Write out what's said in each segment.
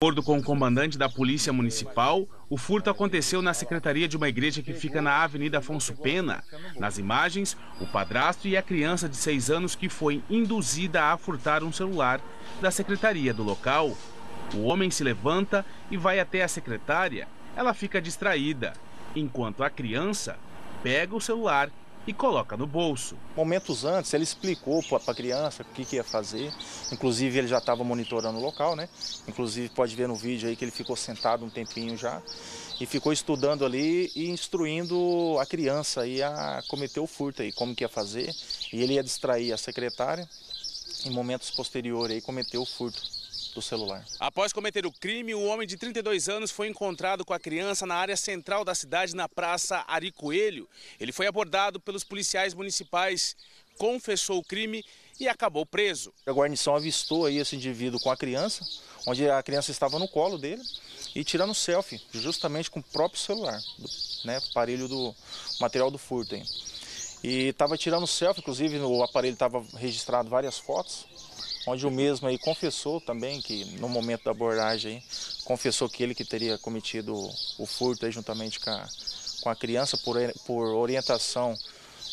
De acordo com o comandante da Polícia Municipal, o furto aconteceu na secretaria de uma igreja que fica na Avenida Afonso Pena. Nas imagens, o padrasto e a criança de 6 anos que foi induzida a furtar um celular da secretaria do local. O homem se levanta e vai até a secretária. Ela fica distraída, enquanto a criança pega o celular e coloca no bolso. Momentos antes, ele explicou para a criança o que, que, ia fazer. Inclusive, ele já estava monitorando o local, né? Inclusive, pode ver no vídeo aí que ele ficou sentado um tempinho já e ficou estudando ali e instruindo a criança aí a cometer o furto aí, como que ia fazer. E ele ia distrair a secretária. Em momentos posteriores aí, cometeu o furto do celular. Após cometer o crime, o homem de 32 anos foi encontrado com a criança na área central da cidade, na Praça Ari Coelho. Ele foi abordado pelos policiais municipais, confessou o crime e acabou preso. A guarnição avistou aí esse indivíduo com a criança, onde a criança estava no colo dele e tirando selfie, justamente com o próprio celular, né, aparelho do material do furto. E estava tirando selfie, inclusive no aparelho estava registrado várias fotos onde o mesmo aí confessou também que no momento da abordagem aí, confessou que ele que teria cometido o furto aí, juntamente com a, com a criança por, por orientação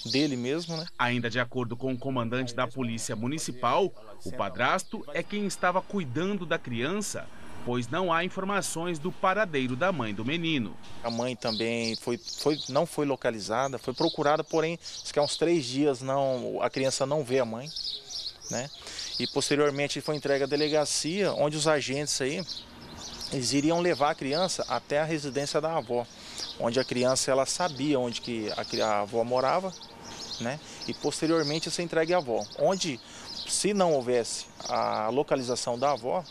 dele mesmo, né? Ainda de acordo com o comandante da Polícia Municipal, o padrasto é quem estava cuidando da criança, pois não há informações do paradeiro da mãe do menino. A mãe também foi, foi, não foi localizada, foi procurada, porém, há uns três dias não, a criança não vê a mãe, né? E posteriormente foi entregue à delegacia, onde os agentes aí eles iriam levar a criança até a residência da avó, onde a criança ela sabia onde que a, a avó morava, né? E posteriormente ser entregue à avó, onde se não houvesse a localização da avó,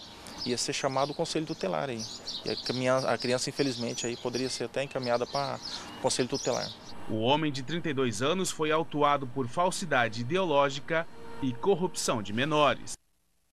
ia ser chamado o conselho tutelar aí. E a, criança, infelizmente, aí poderia ser até encaminhada para o conselho tutelar. O homem de 32 anos foi autuado por falsidade ideológica e corrupção de menores.